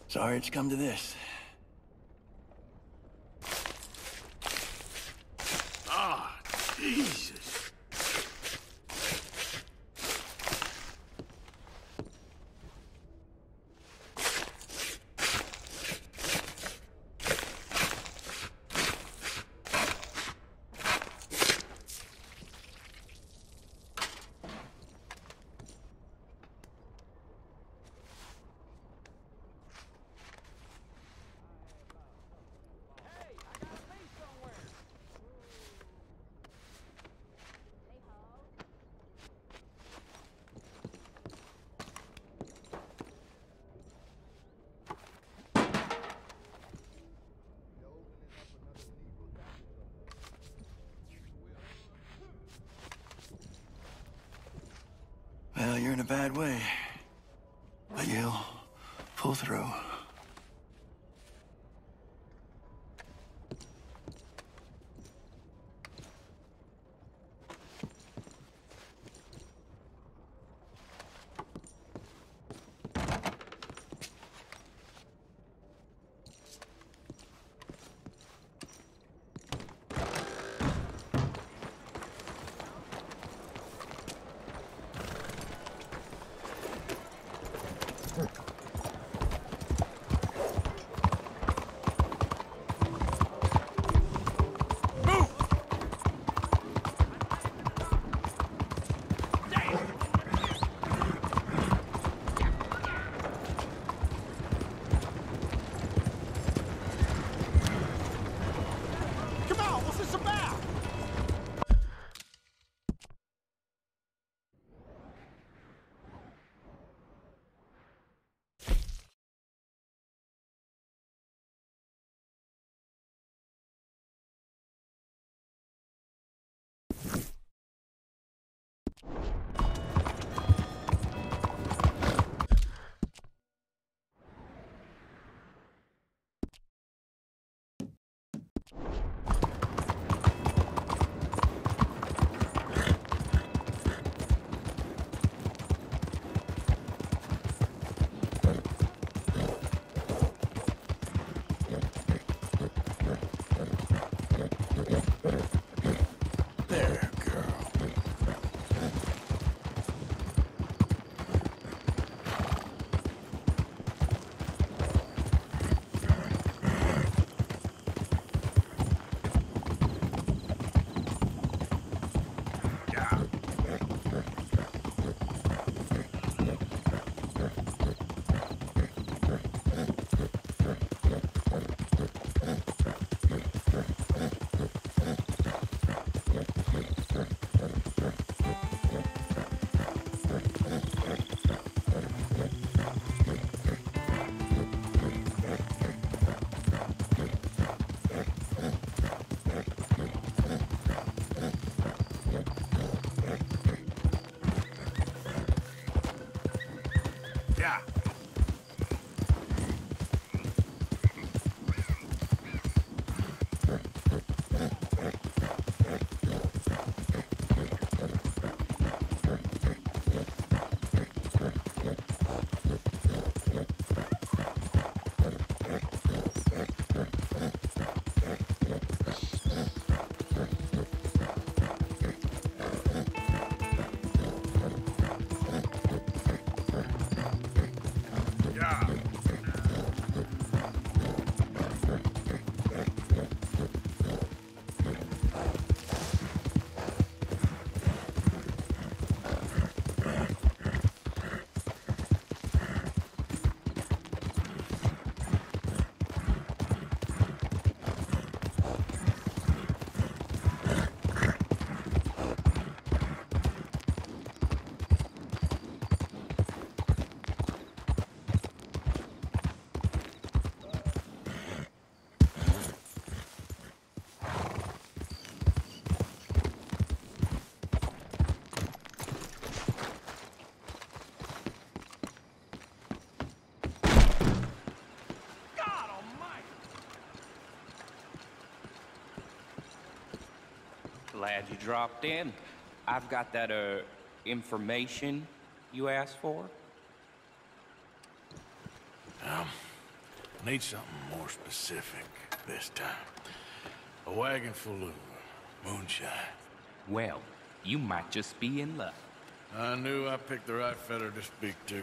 Sorry it's come to this. Ah, Jesus. Glad you dropped in. I've got that, uh, information you asked for. Um, need something more specific this time. A wagon full of moonshine. Well, you might just be in luck. I knew I picked the right feller to speak to.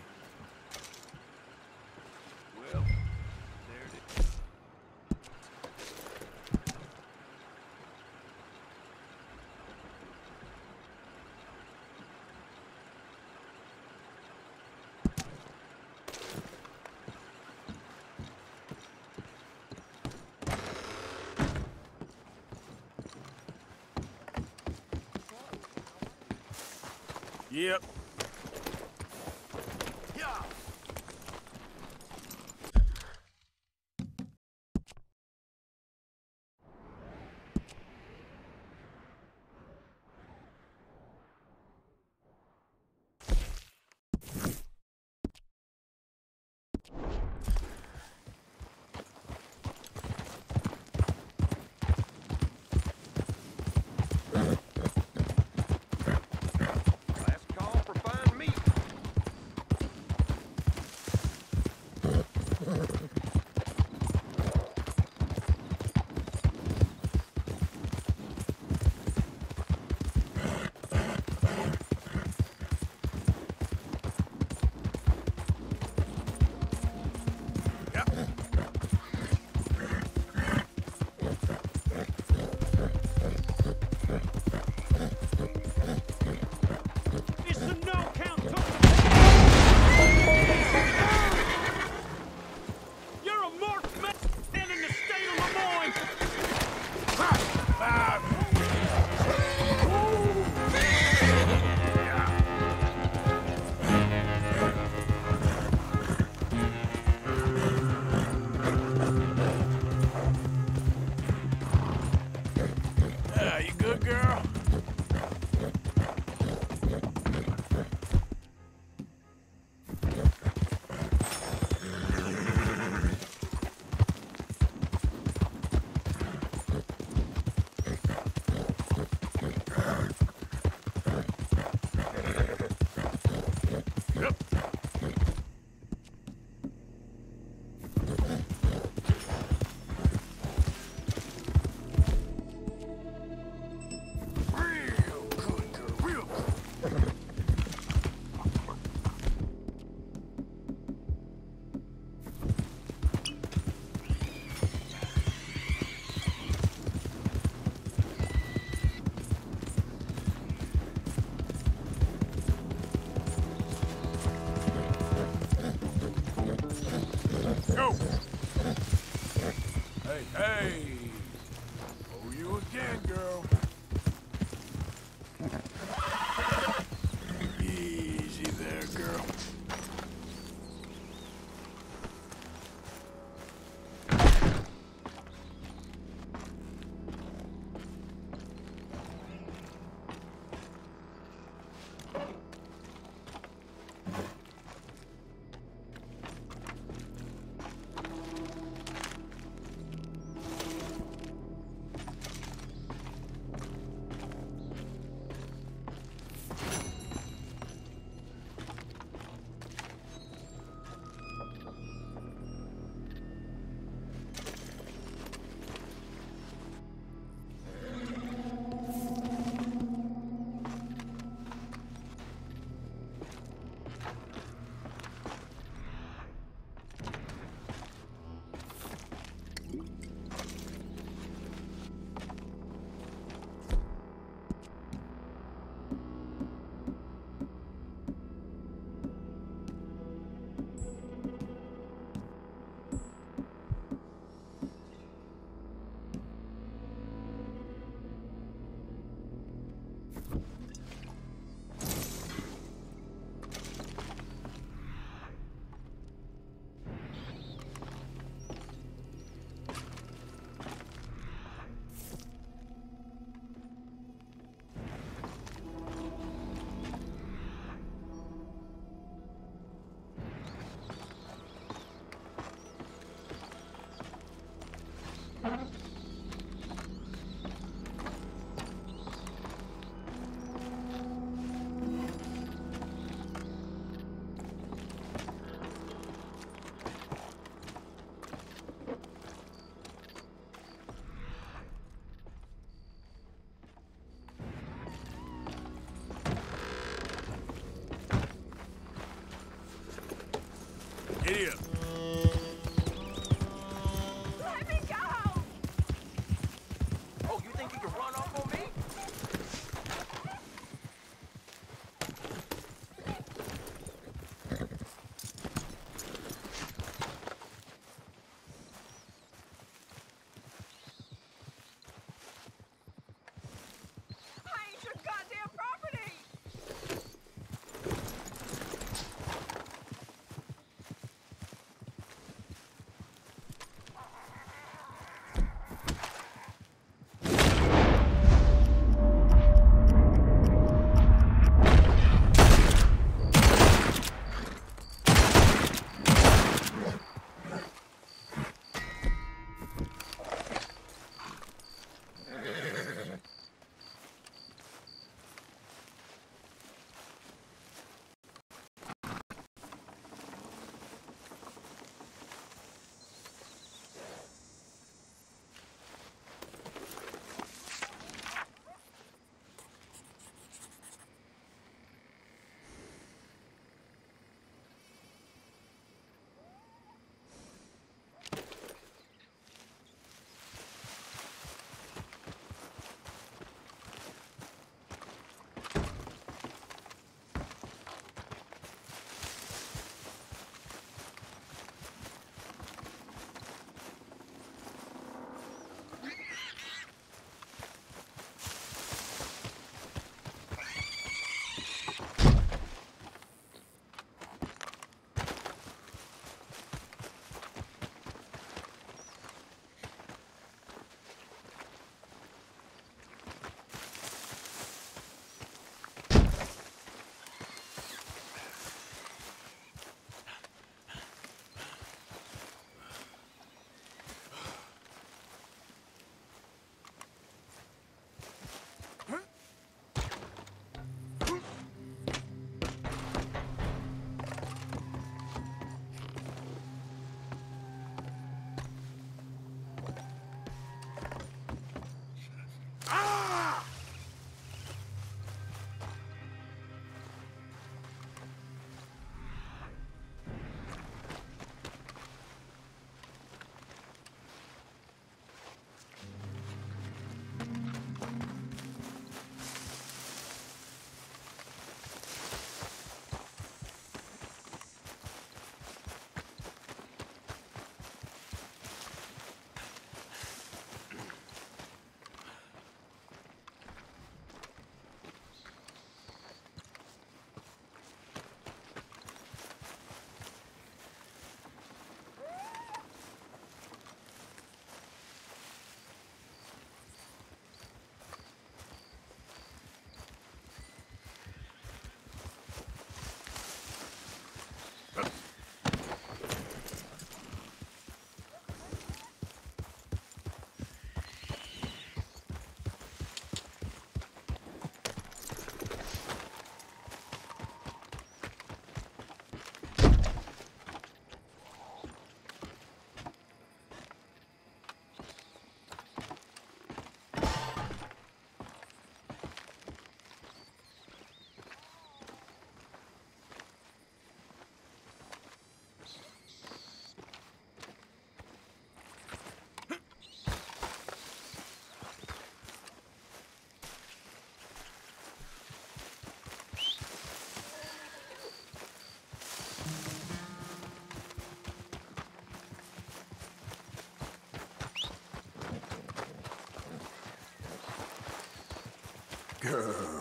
Girl.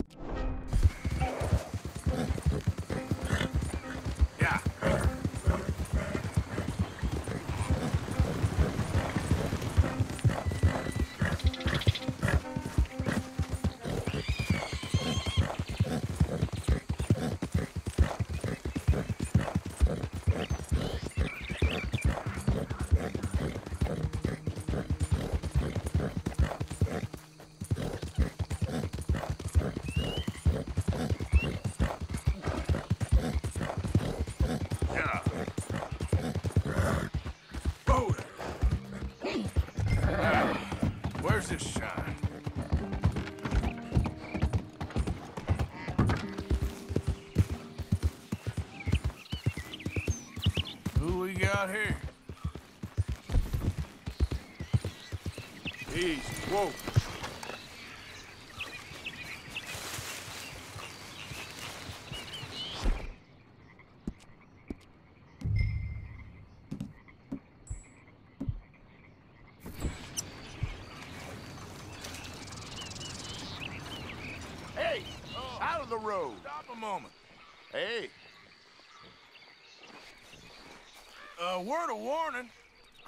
Yeah.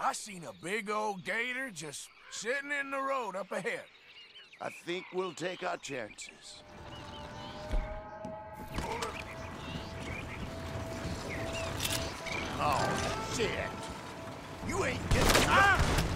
I seen a big old gator just sitting in the road up ahead. I think we'll take our chances. Oh, shit. You ain't getting... Ah!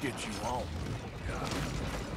get you home.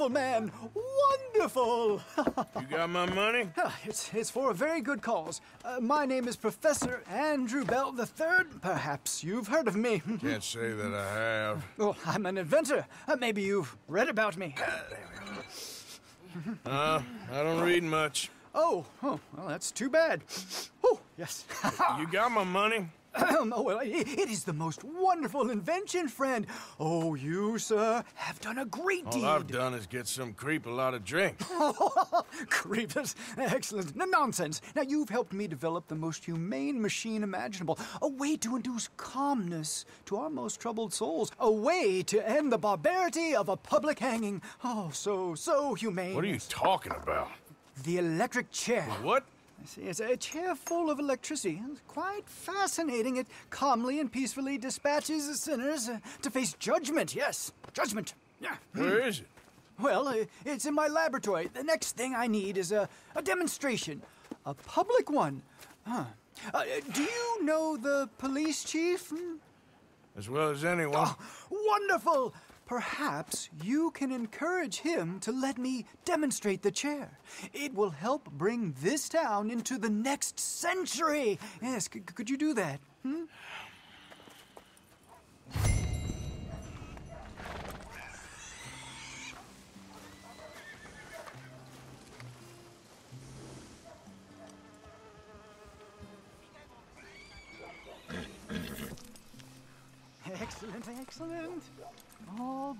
Wonderful man. Wonderful. You got my money? It's, it's for a very good cause. Uh, my name is Professor Andrew Bell III. Perhaps you've heard of me. Can't say that I have. Oh, I'm an inventor. Uh, maybe you've read about me. Uh, I don't read much. Oh, oh, well, that's too bad. Oh, yes. You got my money? oh, well, it, it is the most wonderful invention, friend. Oh, you, sir, have done a great All deed. I've done is get some creep a lot of drink. Creepers. Excellent. No nonsense. Now, you've helped me develop the most humane machine imaginable. A way to induce calmness to our most troubled souls. A way to end the barbarity of a public hanging. Oh, so, so humane. What are you talking about? The electric chair. What? I see, it's a chair full of electricity. It's quite fascinating. It calmly and peacefully dispatches the sinners uh, to face judgment. Yes, judgment. Yeah. Where is it? Well, uh, it's in my laboratory. The next thing I need is a, a demonstration, a public one. Huh. Uh, do you know the police chief? Hmm? As well as anyone. Oh, wonderful! Perhaps you can encourage him to let me demonstrate the chair. It will help bring this town into the next century. Yes, could you do that? Hmm? Excellent, excellent. All